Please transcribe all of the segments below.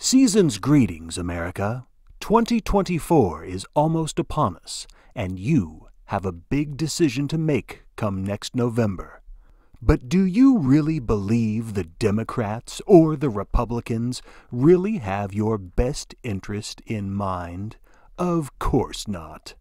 Season's greetings, America. 2024 is almost upon us, and you have a big decision to make come next November. But do you really believe the Democrats or the Republicans really have your best interest in mind? Of course not.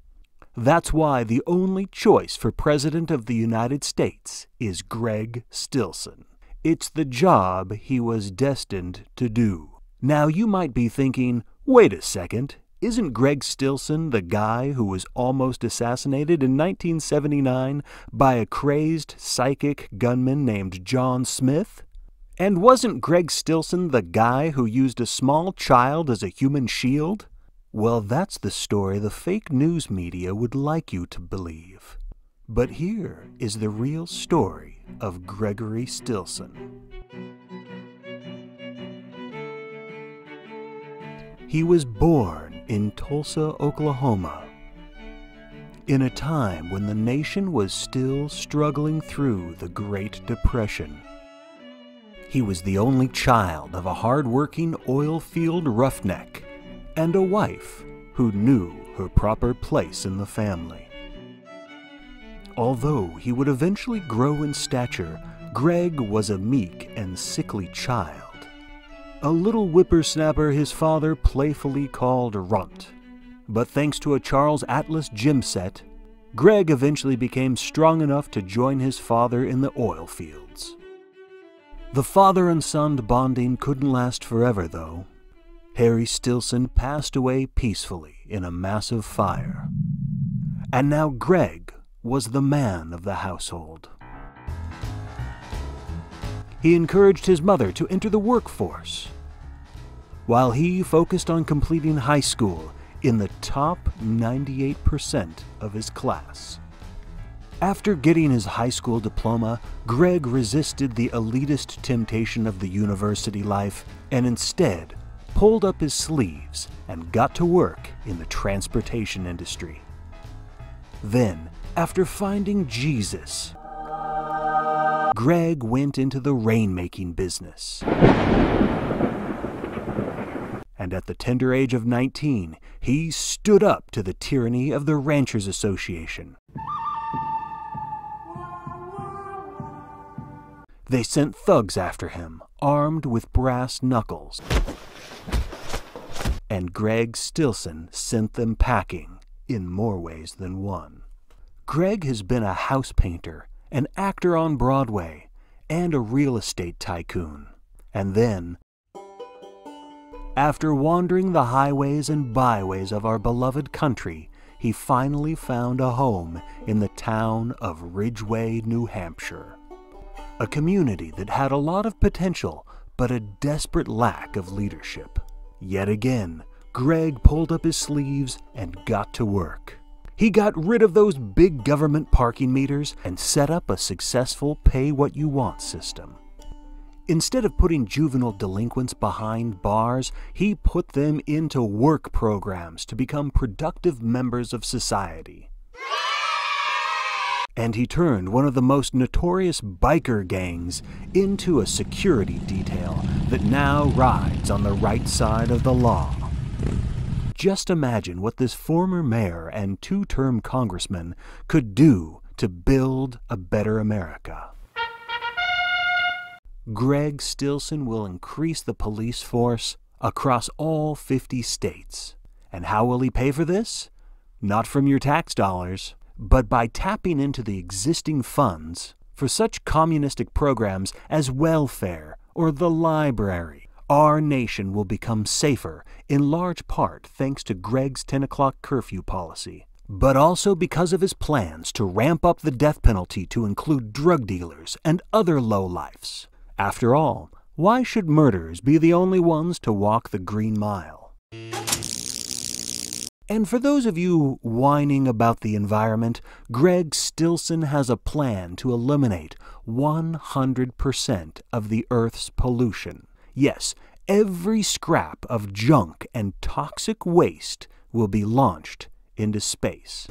That's why the only choice for President of the United States is Greg Stillson. It's the job he was destined to do. Now you might be thinking, wait a second, isn't Greg Stillson the guy who was almost assassinated in 1979 by a crazed psychic gunman named John Smith? And wasn't Greg Stillson the guy who used a small child as a human shield? Well, that's the story the fake news media would like you to believe. But here is the real story of Gregory Stillson. He was born in Tulsa, Oklahoma, in a time when the nation was still struggling through the Great Depression. He was the only child of a hard-working oil field roughneck and a wife who knew her proper place in the family. Although he would eventually grow in stature, Greg was a meek and sickly child a little whippersnapper his father playfully called Runt. But thanks to a Charles Atlas gym set, Greg eventually became strong enough to join his father in the oil fields. The father and son bonding couldn't last forever, though. Harry Stillson passed away peacefully in a massive fire. And now Greg was the man of the household. He encouraged his mother to enter the workforce, while he focused on completing high school in the top 98% of his class. After getting his high school diploma, Greg resisted the elitist temptation of the university life and instead pulled up his sleeves and got to work in the transportation industry. Then, after finding Jesus, Greg went into the rainmaking business. And at the tender age of 19, he stood up to the tyranny of the Ranchers Association. They sent thugs after him, armed with brass knuckles. And Greg Stillson sent them packing in more ways than one. Greg has been a house painter an actor on Broadway, and a real estate tycoon. And then, after wandering the highways and byways of our beloved country, he finally found a home in the town of Ridgeway, New Hampshire. A community that had a lot of potential, but a desperate lack of leadership. Yet again, Greg pulled up his sleeves and got to work. He got rid of those big government parking meters and set up a successful pay what you want system. Instead of putting juvenile delinquents behind bars, he put them into work programs to become productive members of society. And he turned one of the most notorious biker gangs into a security detail that now rides on the right side of the law. Just imagine what this former mayor and two term congressman could do to build a better America. Greg Stillson will increase the police force across all 50 states. And how will he pay for this? Not from your tax dollars, but by tapping into the existing funds for such communistic programs as welfare or the library our nation will become safer, in large part thanks to Greg's 10 o'clock curfew policy, but also because of his plans to ramp up the death penalty to include drug dealers and other lowlifes. After all, why should murderers be the only ones to walk the green mile? And for those of you whining about the environment, Greg Stillson has a plan to eliminate 100% of the Earth's pollution. Yes, every scrap of junk and toxic waste will be launched into space.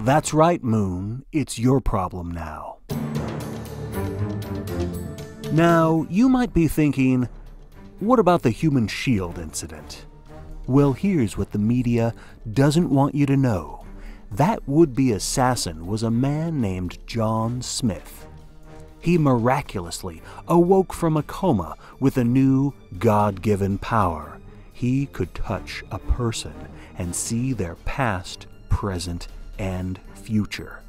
That's right, Moon. It's your problem now. Now, you might be thinking, What about the human shield incident? Well, here's what the media doesn't want you to know. That would be assassin was a man named John Smith. He miraculously awoke from a coma with a new God given power. He could touch a person and see their past, present, and future.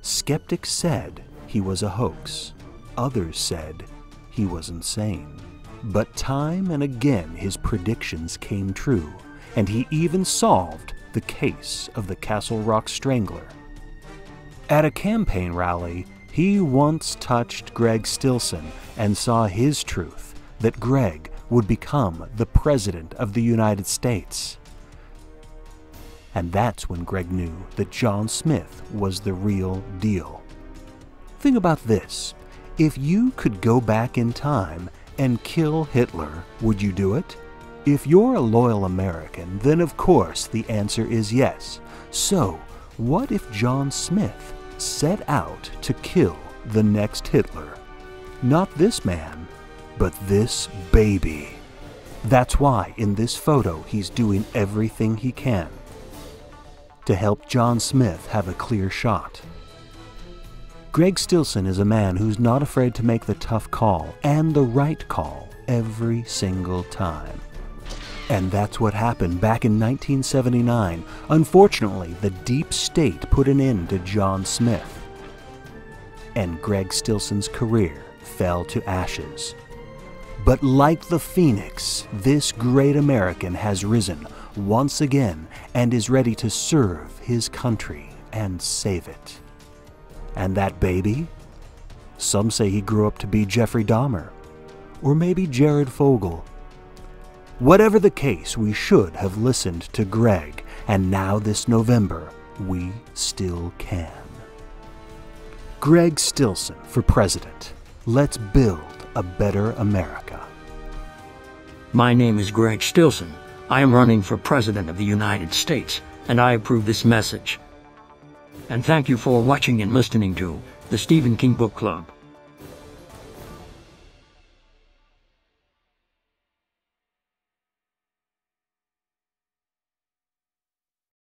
Skeptics said he was a hoax. Others said he was insane. But time and again his predictions came true, and he even solved the case of the Castle Rock Strangler. At a campaign rally, he once touched Greg Stillson and saw his truth that Greg would become the President of the United States. And that's when Greg knew that John Smith was the real deal. Think about this if you could go back in time and kill Hitler, would you do it? If you're a loyal American, then of course the answer is yes. So, what if John Smith set out to kill the next Hitler? Not this man, but this baby. That's why in this photo he's doing everything he can to help John Smith have a clear shot. Greg Stillson is a man who's not afraid to make the tough call and the right call every single time. And that's what happened back in 1979. Unfortunately, the deep state put an end to John Smith. And Greg Stillson's career fell to ashes. But like the phoenix, this great American has risen once again and is ready to serve his country and save it. And that baby? Some say he grew up to be Jeffrey Dahmer, or maybe Jared Fogle. Whatever the case, we should have listened to Greg, and now this November, we still can. Greg Stillson for president. Let's build a better America. My name is Greg Stillson. I am running for President of the United States, and I approve this message. And thank you for watching and listening to the Stephen King Book Club.